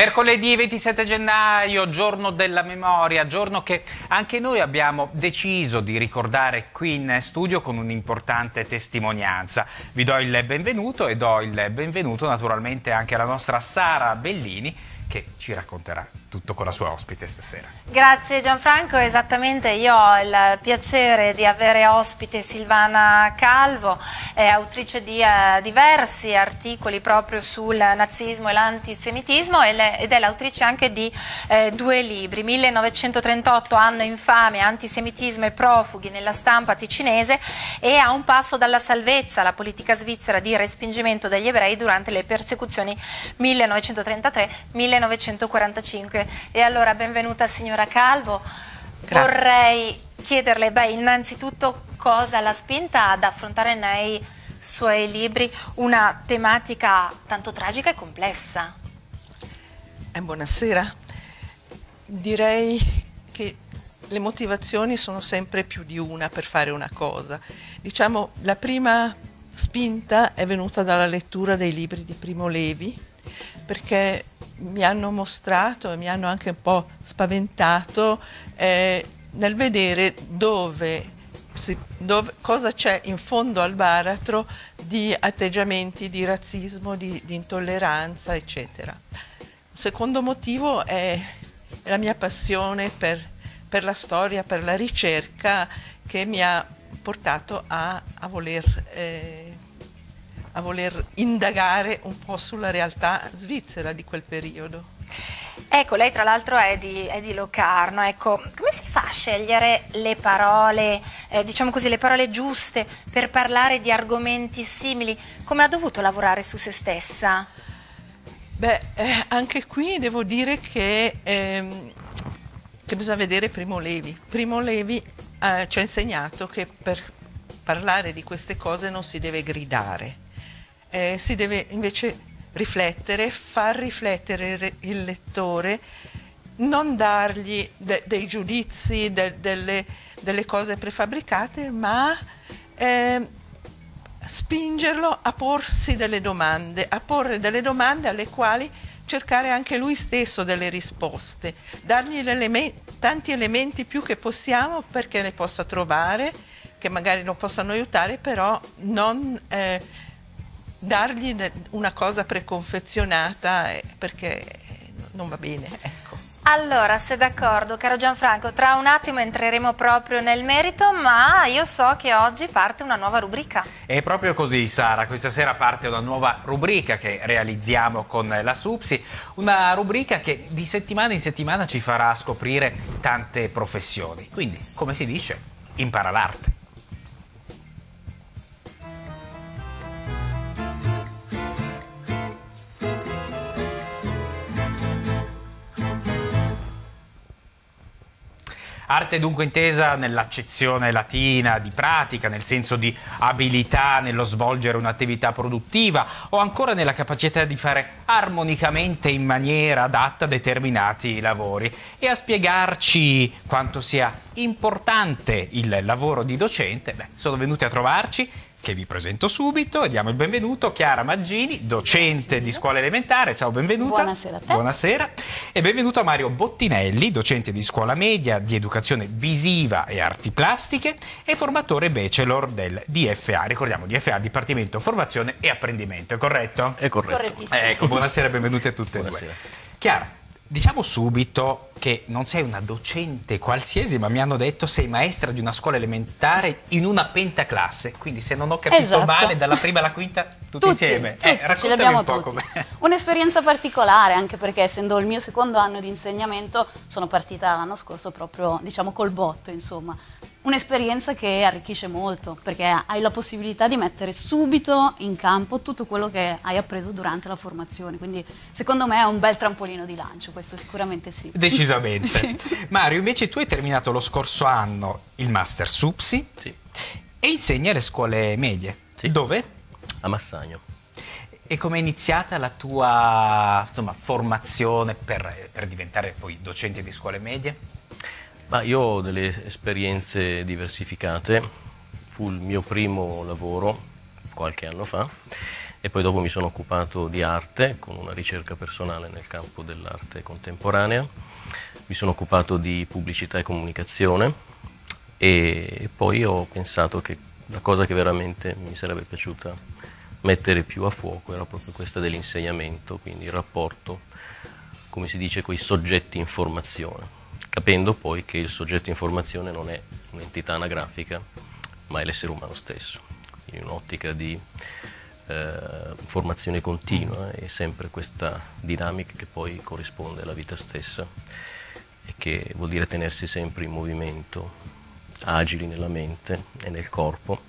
Mercoledì 27 gennaio, giorno della memoria, giorno che anche noi abbiamo deciso di ricordare qui in studio con un'importante testimonianza. Vi do il benvenuto e do il benvenuto naturalmente anche alla nostra Sara Bellini che ci racconterà tutto con la sua ospite stasera. Grazie Gianfranco, esattamente io ho il piacere di avere ospite Silvana Calvo, autrice di eh, diversi articoli proprio sul nazismo e l'antisemitismo ed è l'autrice anche di eh, due libri, 1938 anno infame, antisemitismo e profughi nella stampa ticinese e A un passo dalla salvezza, la politica svizzera di respingimento degli ebrei durante le persecuzioni 1933-1945. E allora benvenuta signora Calvo. Grazie. Vorrei chiederle, beh, innanzitutto cosa l'ha spinta ad affrontare nei suoi libri una tematica tanto tragica e complessa? Eh, buonasera. Direi che le motivazioni sono sempre più di una per fare una cosa. Diciamo, la prima spinta è venuta dalla lettura dei libri di Primo Levi, perché mi hanno mostrato e mi hanno anche un po' spaventato eh, nel vedere dove, si, dove cosa c'è in fondo al baratro di atteggiamenti di razzismo, di, di intolleranza, eccetera. Il secondo motivo è la mia passione per, per, la storia, per la ricerca che mi ha portato a, a voler eh, a voler indagare un po' sulla realtà svizzera di quel periodo. Ecco, lei tra l'altro è, è, di Locarno, ecco, come si fa a scegliere le parole, eh, diciamo così, le parole giuste per parlare di argomenti simili? Come ha dovuto lavorare su se stessa? Beh, eh, anche qui devo dire che, ehm, che, bisogna vedere Primo Levi. Primo Levi eh, ci ha insegnato che per parlare di queste cose non si deve gridare, eh, si deve invece riflettere, far riflettere il lettore, non dargli de dei giudizi, de delle, delle, cose prefabbricate, ma eh, spingerlo a porsi delle domande, a porre delle domande alle quali cercare anche lui stesso delle risposte, dargli tanti elementi più che possiamo perché ne possa trovare, che magari lo possano aiutare, però non... Eh, dargli una cosa preconfezionata eh, perché non va bene. Ecco. Allora, se d'accordo, caro Gianfranco, tra un attimo entreremo proprio nel merito, ma io so che oggi parte una nuova rubrica. È proprio così, Sara. Questa sera parte una nuova rubrica che realizziamo con la Supsi, una rubrica che di settimana in settimana ci farà scoprire tante professioni. Quindi, come si dice, impara l'arte. Arte dunque intesa nell'accezione latina di pratica, nel senso di abilità nello svolgere un'attività produttiva o ancora nella capacità di fare armonicamente in maniera adatta determinati lavori. E a spiegarci quanto sia importante il lavoro di docente, beh, sono venuti a trovarci che vi presento subito e diamo il benvenuto Chiara Maggini, docente di scuola elementare. Ciao, benvenuta. Buonasera a te. Buonasera. E benvenuto a Mario Bottinelli, docente di scuola media di educazione visiva e arti plastiche e formatore bachelor del DFA. Ricordiamo, DFA, Dipartimento Formazione e Apprendimento, è corretto? È corretto. Ecco, buonasera e benvenuti a tutte buonasera. e due. Chiara, Diciamo subito che non sei una docente qualsiasi, ma mi hanno detto sei maestra di una scuola elementare in una pentaclasse. Quindi se non ho capito esatto. male, dalla prima alla quinta tutti, tutti insieme. Tutti, eh, l'abbiamo un po' tutti. Un'esperienza particolare, anche perché essendo il mio secondo anno di insegnamento, sono partita l'anno scorso proprio, diciamo, col botto, insomma. Un'esperienza che arricchisce molto perché hai la possibilità di mettere subito in campo tutto quello che hai appreso durante la formazione, quindi secondo me è un bel trampolino di lancio, questo sicuramente sì. Decisamente. sì. Mario, invece tu hai terminato lo scorso anno il Master SUPSI sì. e insegni alle scuole medie. Sì. Dove? A Massagno. E come è iniziata la tua insomma, formazione per, per diventare poi docente di scuole medie? Ma io ho delle esperienze diversificate, fu il mio primo lavoro qualche anno fa e poi dopo mi sono occupato di arte con una ricerca personale nel campo dell'arte contemporanea, mi sono occupato di pubblicità e comunicazione e poi ho pensato che la cosa che veramente mi sarebbe piaciuta mettere più a fuoco era proprio questa dell'insegnamento, quindi il rapporto, come si dice, con i soggetti informazione, capendo poi che il soggetto informazione non è un'entità anagrafica, ma è l'essere umano stesso, in un'ottica di eh, formazione continua e sempre questa dinamica che poi corrisponde alla vita stessa e che vuol dire tenersi sempre in movimento, agili nella mente e nel corpo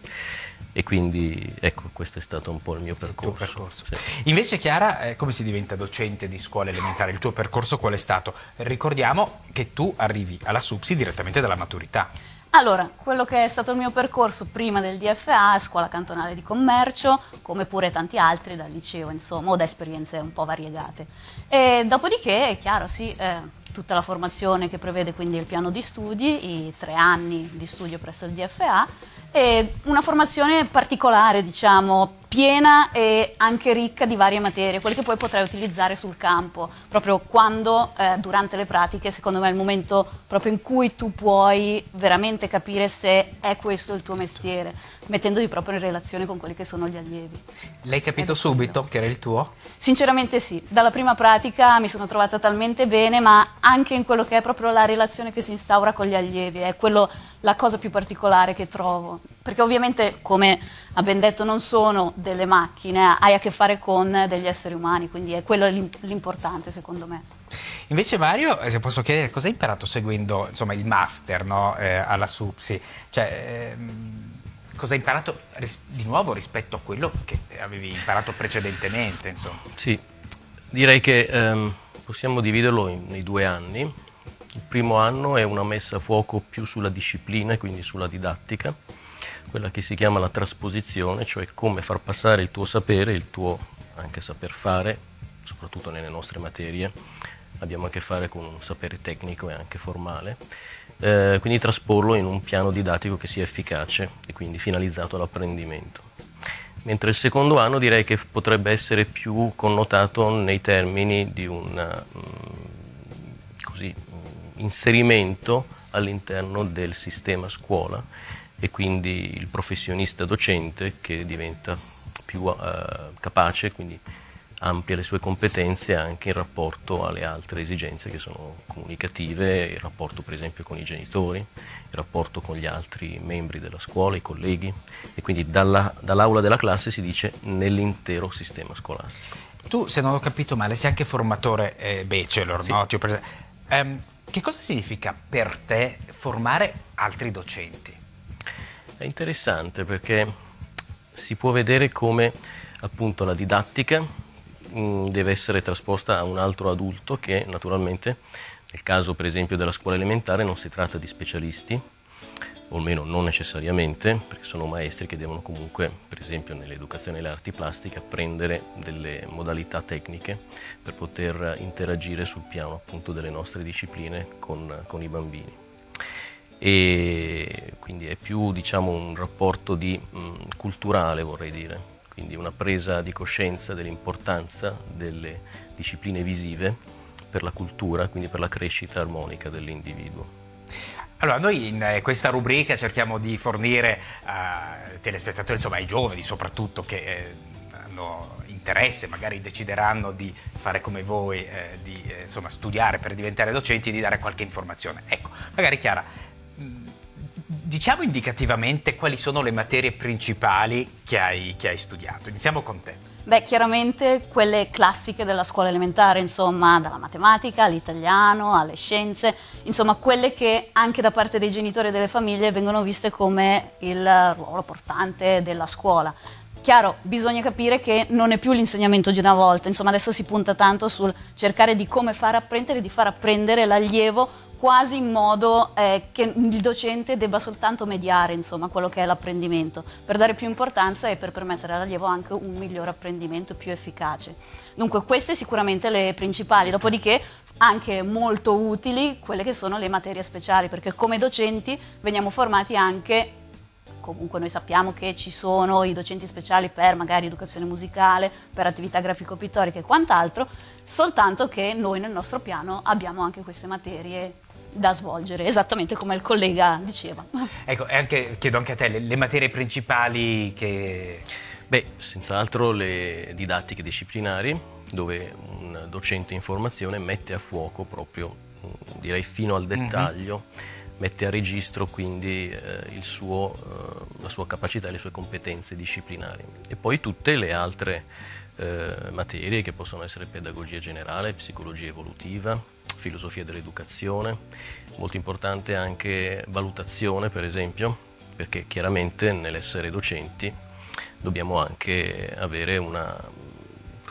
e quindi ecco questo è stato un po' il mio percorso. Il percorso. Sì. Invece Chiara, eh, come si diventa docente di scuola elementare? Il tuo percorso qual è stato? Ricordiamo che tu arrivi alla SUPSI direttamente dalla maturità. Allora, quello che è stato il mio percorso prima del DFA è scuola cantonale di commercio, come pure tanti altri dal liceo, insomma, o da esperienze un po' variegate. E dopodiché, è chiaro, sì, eh, tutta la formazione che prevede quindi il piano di studi, i tre anni di studio presso il DFA, e una formazione particolare, diciamo, piena e anche ricca di varie materie, quelle che poi potrai utilizzare sul campo, proprio quando eh, durante le pratiche, secondo me è il momento proprio in cui tu puoi veramente capire se è questo il tuo mestiere, mettendoti proprio in relazione con quelli che sono gli allievi. L'hai capito subito che era il tuo? Sinceramente sì, dalla prima pratica mi sono trovata talmente bene, ma anche in quello che è proprio la relazione che si instaura con gli allievi, è quello la cosa più particolare che trovo, perché ovviamente come ha ben detto non sono delle macchine, hai a che fare con degli esseri umani, quindi è quello l'importante secondo me. Invece Mario, eh, se posso chiedere, cosa hai imparato seguendo insomma, il master no, eh, alla SUPSI? Cioè, ehm, cosa hai imparato di nuovo rispetto a quello che avevi imparato precedentemente? Insomma? Sì, direi che ehm, possiamo dividerlo in, nei due anni. Il primo anno è una messa a fuoco più sulla disciplina, quindi sulla didattica, quella che si chiama la trasposizione, cioè come far passare il tuo sapere, il tuo anche saper fare, soprattutto nelle nostre materie, abbiamo a che fare con un sapere tecnico e anche formale, eh, quindi trasporlo in un piano didattico che sia efficace e quindi finalizzato all'apprendimento. Mentre il secondo anno direi che potrebbe essere più connotato nei termini di un mm, così, inserimento all'interno del sistema scuola e quindi il professionista docente che diventa più eh, capace, quindi amplia le sue competenze anche in rapporto alle altre esigenze che sono comunicative, il rapporto per esempio con i genitori, il rapporto con gli altri membri della scuola, i colleghi e quindi dall'aula dall della classe si dice nell'intero sistema scolastico. Tu, se non ho capito male, sei anche formatore eh, bachelor, sì. no? Um, che cosa significa per te formare altri docenti? È interessante perché si può vedere come appunto la didattica mm, deve essere trasposta a un altro adulto che naturalmente nel caso per esempio della scuola elementare non si tratta di specialisti o almeno non necessariamente, perché sono maestri che devono comunque, per esempio nell'educazione e le arti plastiche, apprendere delle modalità tecniche per poter interagire sul piano appunto delle nostre discipline con, con i bambini. E quindi è più diciamo, un rapporto di, mh, culturale vorrei dire, quindi una presa di coscienza dell'importanza delle discipline visive per la cultura, quindi per la crescita armonica dell'individuo. Allora, noi in eh, questa rubrica cerchiamo di fornire ai uh, telespettatori, insomma ai giovani soprattutto, che eh, hanno interesse, magari decideranno di fare come voi, eh, di eh, insomma, studiare per diventare docenti, di dare qualche informazione. Ecco, magari Chiara, diciamo indicativamente quali sono le materie principali che hai, che hai studiato. Iniziamo con te. Beh, chiaramente quelle classiche della scuola elementare, insomma, dalla matematica all'italiano, alle scienze, insomma, quelle che anche da parte dei genitori e delle famiglie vengono viste come il ruolo portante della scuola. Chiaro, bisogna capire che non è più l'insegnamento di una volta, insomma adesso si punta tanto sul cercare di come far apprendere, di far apprendere l'allievo quasi in modo eh, che il docente debba soltanto mediare insomma, quello che è l'apprendimento, per dare più importanza e per permettere all'allievo anche un migliore apprendimento più efficace. Dunque queste sicuramente le principali, dopodiché anche molto utili quelle che sono le materie speciali, perché come docenti veniamo formati anche comunque noi sappiamo che ci sono i docenti speciali per magari educazione musicale, per attività grafico-pittoriche e quant'altro, soltanto che noi nel nostro piano abbiamo anche queste materie da svolgere, esattamente come il collega diceva. Ecco, e anche, chiedo anche a te, le, le materie principali che... Beh, senz'altro le didattiche disciplinari, dove un docente in formazione mette a fuoco proprio, direi fino al mhm. dettaglio, mm -hmm mette a registro quindi eh, suo, eh, la sua capacità e le sue competenze disciplinari. E poi tutte le altre eh, materie che possono essere pedagogia generale, psicologia evolutiva, filosofia dell'educazione, molto importante anche valutazione per esempio, perché chiaramente nell'essere docenti dobbiamo anche avere una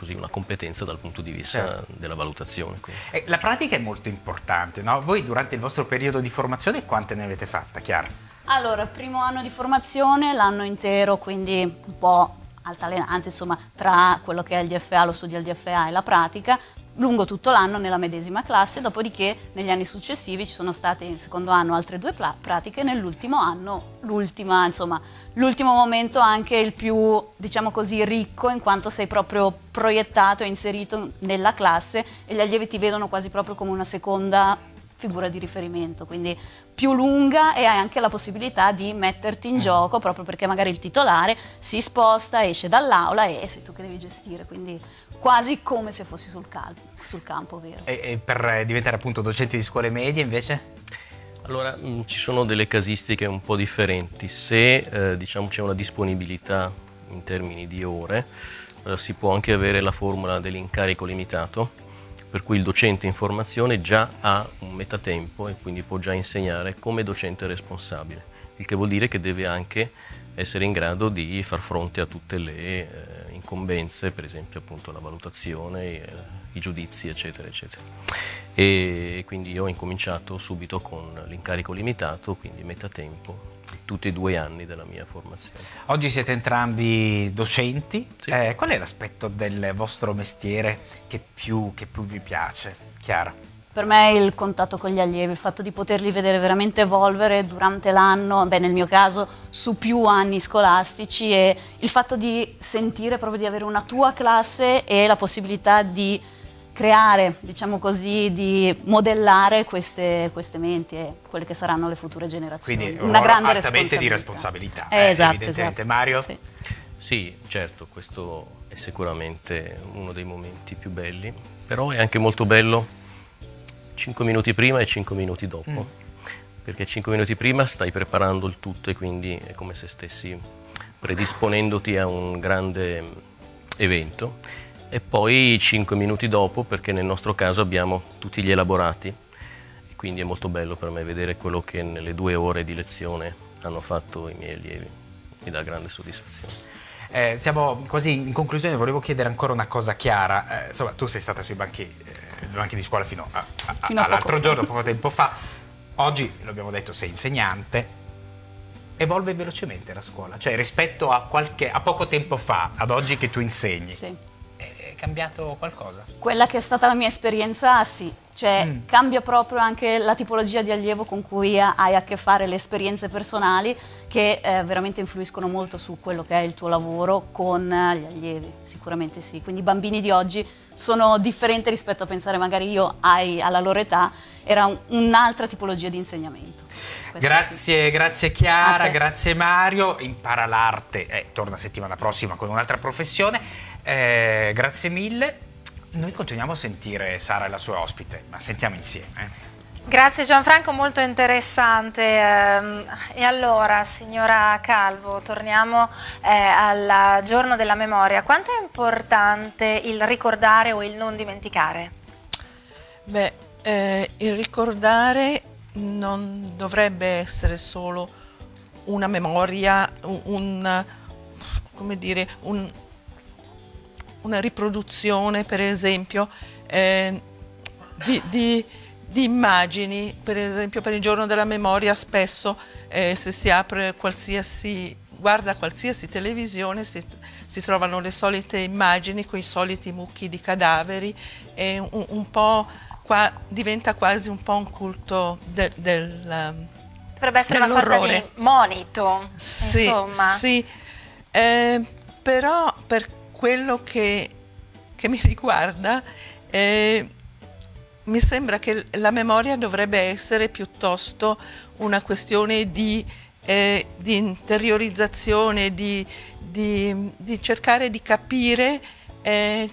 così, una competenza dal punto di vista certo. della valutazione. Eh, la pratica è molto importante, no? Voi durante il vostro periodo di formazione quante ne avete fatta, Chiara? Allora, primo anno di formazione, l'anno intero, quindi un po' altalenante, insomma, tra quello che è il DFA, lo studio al DFA e la pratica, lungo tutto l'anno nella medesima classe, dopodiché negli anni successivi ci sono state nel secondo anno altre due pratiche, nell'ultimo anno l'ultima, insomma, l'ultimo momento anche il più, diciamo così, ricco in quanto sei proprio proiettato e inserito nella classe e gli allievi ti vedono quasi proprio come una seconda figura di riferimento, quindi più lunga e hai anche la possibilità di metterti in mm. gioco proprio perché magari il titolare si sposta, esce dall'aula e sei tu che devi gestire, quindi quasi come se fossi sul, sul campo, vero? E, e, per diventare appunto docente di scuole medie invece? Allora, mm, ci sono delle casistiche un po' differenti. Se eh, diciamo c'è una disponibilità in termini di ore, eh, si può anche avere la formula dell'incarico limitato, per cui il docente in formazione già ha un metatempo e quindi può già insegnare come docente responsabile, il che vuol dire che deve anche essere in grado di far fronte a tutte le eh, incombenze, per esempio appunto la valutazione, eh, i giudizi, eccetera, eccetera. E quindi ho incominciato subito con l'incarico limitato, quindi metà tempo, tutti e due anni della mia formazione. Oggi siete entrambi docenti, sì. eh, qual è l'aspetto del vostro mestiere che più, che più vi piace? Chiara? Per me è il contatto con gli allievi, il fatto di poterli vedere veramente evolvere durante l'anno, nel mio caso su più anni scolastici e il fatto di sentire proprio di avere una tua classe e la possibilità di creare, diciamo così, di modellare queste, queste, menti e quelle che saranno le future generazioni. Quindi una grande responsabilità. di responsabilità. Eh, esatto, esatto. Mario? Sì. sì, certo, questo è sicuramente uno dei momenti più belli, però è anche molto bello 5 minuti prima e 5 minuti dopo. Mm. Perché 5 minuti prima stai preparando il tutto e quindi è come se stessi predisponendoti a un grande evento. E poi 5 minuti dopo, perché nel nostro caso abbiamo tutti gli elaborati, e quindi è molto bello per me vedere quello che nelle due ore di lezione hanno fatto i miei allievi. Mi dà grande soddisfazione. Eh, siamo quasi in conclusione, volevo chiedere ancora una cosa chiara. Eh, insomma, tu sei stata sui banchi eh, banchi di scuola fino, all'altro giorno, poco tempo fa. Oggi, l'abbiamo detto, sei insegnante. Evolve velocemente la scuola, cioè rispetto a, qualche, a poco tempo fa, ad oggi che tu insegni. Sì. Cambiato qualcosa? Quella che è stata la mia esperienza, sì. Cioè mm. cambia proprio anche la tipologia di allievo con cui hai a che fare, le esperienze personali che eh, veramente influiscono molto su quello che è il tuo lavoro con gli allievi, sicuramente sì. Quindi i bambini di oggi sono differenti rispetto a pensare magari io ai, alla loro età, era un, un'altra tipologia di insegnamento. grazie, sì. grazie Chiara, grazie Mario, impara l'arte, eh, torna settimana prossima con un'altra professione, eh, grazie mille. Noi continuiamo a sentire Sara e la sua ospite, ma sentiamo insieme. Eh. Grazie Gianfranco, molto interessante. Ehm, e allora, signora Calvo, torniamo eh, al giorno della memoria. Quanto è importante il ricordare o il non dimenticare? Beh, eh, il ricordare non dovrebbe essere solo una memoria, un, come dire, un, una riproduzione, per esempio, eh, di, di di immagini, per esempio per il giorno della memoria spesso eh, se si apre qualsiasi, guarda qualsiasi televisione si, si, trovano le solite immagini con i soliti mucchi di cadaveri e un, un po' qua, diventa quasi un po' un culto de, del, Dovrebbe essere una sorta di monito, sì, insomma. Sì, eh, però per quello che, che mi riguarda, eh, mi sembra che la memoria dovrebbe essere piuttosto una questione di, eh, di interiorizzazione, di, di, di, cercare di capire eh,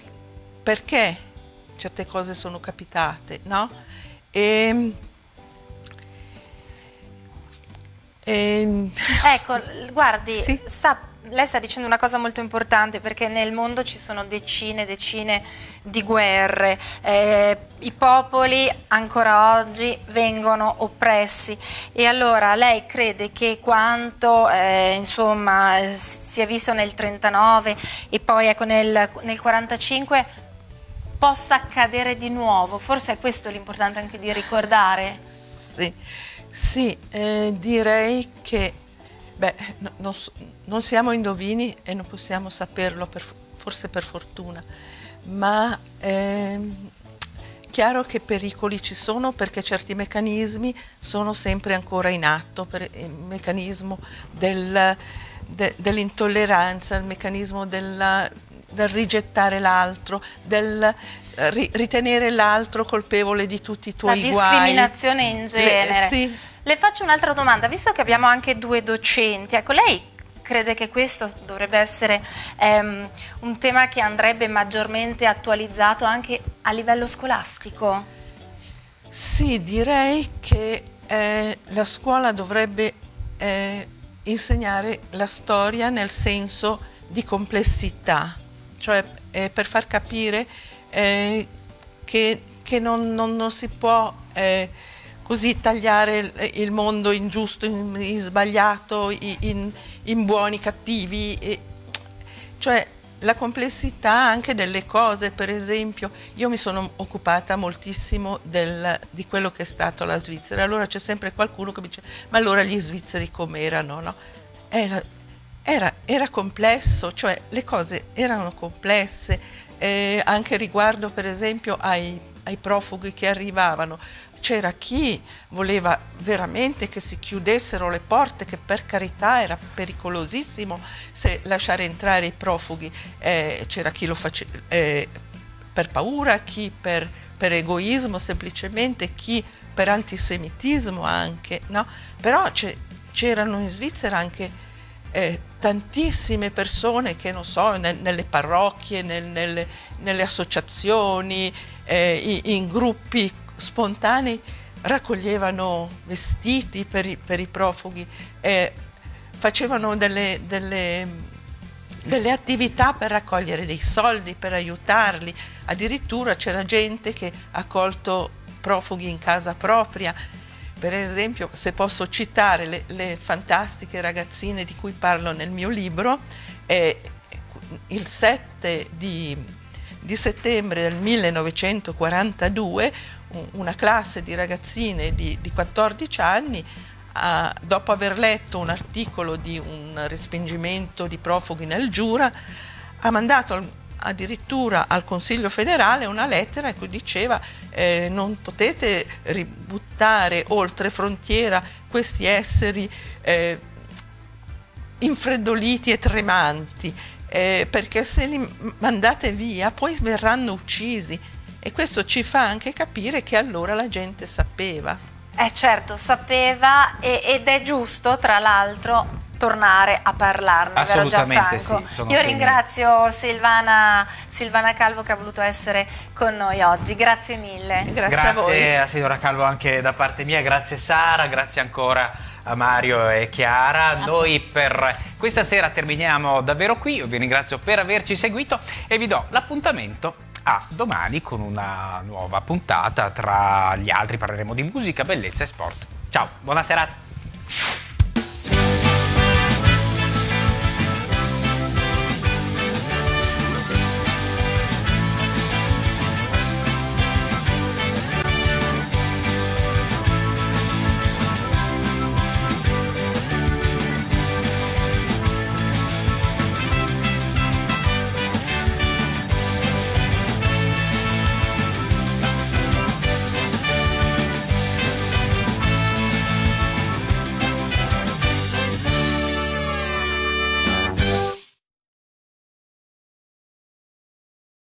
perché certe cose sono capitate, no? E, e... Ecco, guardi, sì? sa, lei sta dicendo una cosa molto importante perché nel mondo ci sono decine e decine di guerre, eh, i popoli ancora oggi vengono oppressi e allora lei crede che quanto eh, insomma si è visto nel 39 e poi ecco nel, nel 45 possa accadere di nuovo? Forse è questo l'importante anche di ricordare? Sì, sì eh, direi che beh, no, non, non, siamo indovini e non possiamo saperlo, per, forse per fortuna, ma è ehm, chiaro che pericoli ci sono perché certi meccanismi sono sempre ancora in atto, per, il meccanismo del, de, dell'intolleranza, il meccanismo della, del rigettare l'altro, del ritenere l'altro colpevole di tutti i tuoi guai. La discriminazione in genere. Le, sì. Le faccio un'altra domanda, visto che abbiamo anche due docenti, ecco lei crede che questo dovrebbe essere ehm, un tema che andrebbe maggiormente attualizzato anche a livello scolastico? Sì, direi che eh, la scuola dovrebbe eh, insegnare la storia nel senso di complessità, cioè eh, per far capire eh, che, che non, non, non, si può eh, così tagliare il mondo in giusto, in, in sbagliato, in, in, buoni, cattivi, e, cioè la complessità anche delle cose, per esempio, io mi sono occupata moltissimo del, di quello che è stato la Svizzera, allora c'è sempre qualcuno che mi dice, ma allora gli svizzeri com'erano? No? Era, era, era complesso, cioè le cose erano complesse, eh, anche riguardo per esempio ai, ai profughi che arrivavano. C'era chi voleva veramente che si chiudessero le porte, che per carità era pericolosissimo se lasciare entrare i profughi, eh, c'era chi lo faceva eh, per paura, chi per, per egoismo semplicemente, chi per antisemitismo anche, no? Però c'erano in Svizzera anche eh, tantissime persone che non so, nel, nelle parrocchie, nel, nelle, nelle, associazioni, eh, in, in, gruppi spontanei raccoglievano vestiti per i, per i profughi, eh, facevano delle, delle, delle attività per raccogliere dei soldi, per aiutarli, addirittura c'era gente che ha accolto profughi in casa propria. Per esempio, se posso citare le, le fantastiche ragazzine di cui parlo nel mio libro, eh, il 7 di, di settembre del 1942 una classe di ragazzine di, di 14 anni, ah, dopo aver letto un articolo di un respingimento di profughi nel Giura, ha mandato al, addirittura al Consiglio federale una lettera in cui diceva eh, non potete ributtare oltre frontiera questi esseri eh, infreddoliti e tremanti, eh, perché se li mandate via poi verranno uccisi e questo ci fa anche capire che allora la gente sapeva. Eh certo, sapeva e, ed è giusto tra l'altro tornare a parlarne, Assolutamente sì. Io ringrazio Silvana, Silvana, Calvo che ha voluto essere con noi oggi, grazie mille. Grazie, grazie a voi. a signora Calvo anche da parte mia, grazie Sara, grazie ancora a Mario e Chiara. Noi per questa sera terminiamo davvero qui, io vi ringrazio per averci seguito e vi do l'appuntamento a domani con una nuova puntata, tra gli altri parleremo di musica, bellezza e sport. Ciao, buona serata.